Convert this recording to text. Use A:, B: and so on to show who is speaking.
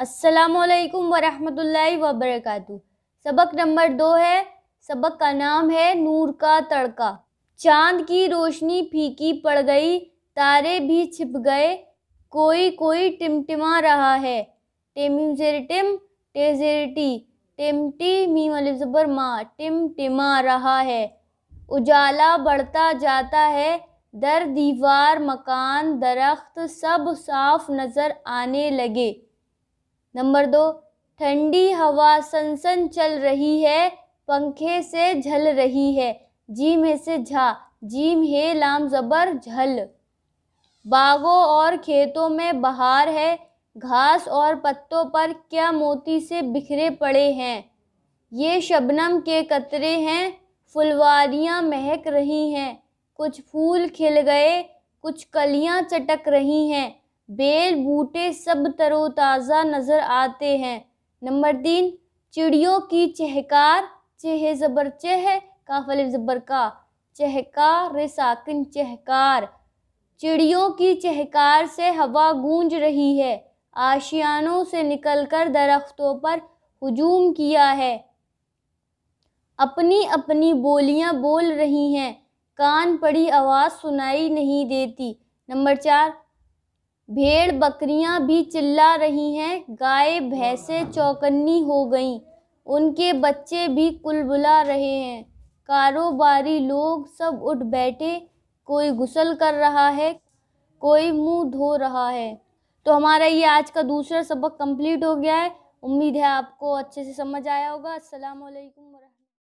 A: السلام علیکم ورحمۃ اللہ وبرکاتہ۔ سبق نمبر دو ہے۔ سبق کا نام ہے نور کا تڑکا۔ چاند کی روشنی پھیکی پڑ گئی، تارے بھی چھپ گئے۔ کوئی کوئی ٹمٹما رہا ہے۔ ٹیم زیر ٹم ٹے زیر ٹی ٹمٹی میم الف زبر ما ٹم ٹما رہا ہے۔ اجالا بڑھتا جاتا ہے۔ در دیوار، مکان، درخت سب صاف نظر آنے لگے۔ نمبر دو، ٹھنڈی ہوا سن سن چل رہی ہے، پنکھے سے جھل رہی ہے، جیم ہے سے جھا، جیم ہے لام زبر جھل۔ باغوں اور کھیتوں میں بہار ہے، گھاس اور پتوں پر کیا موتی سے بکھرے پڑے ہیں۔ یہ شبنم کے قطرے ہیں فلواریاں مہک رہی ہیں۔ کچھ پھول کھل گئے، کچھ کلیاں چٹک رہی ہیں۔ بیل بوٹے سب تر و تازہ نظر آتے ہیں۔ نمبر تین، چڑیوں کی چہکار چہ زبر چہ، کافل زبر کا۔ چہکار ساکن چہکار۔ چڑیوں کی چہکار سے ہوا گونج رہی ہے۔ آشیانوں سے نکل کر درختوں پر ہجوم کیا ہے۔ اپنی اپنی بولیاں بول رہی ہیں۔ کان پڑی آواز سنائی نہیں دیتی۔ نمبر چار بھیڑ بکریاں بھی چلا رہی ہیں، گائے، بھینسیں چوکنی ہو گئیں۔ ان کے بچے بھی کل بلا رہے ہیں۔ کاروباری لوگ سب اٹھ بیٹھے، کوئی غسل کر رہا ہے، کوئی منہ دھو رہا ہے۔ تو ہمارا یہ آج کا دوسرا سبق کمپلیٹ ہو گیا ہے۔ امید ہے آپ کو اچھے سے سمجھ آیا ہوگا۔ السلام علیکم۔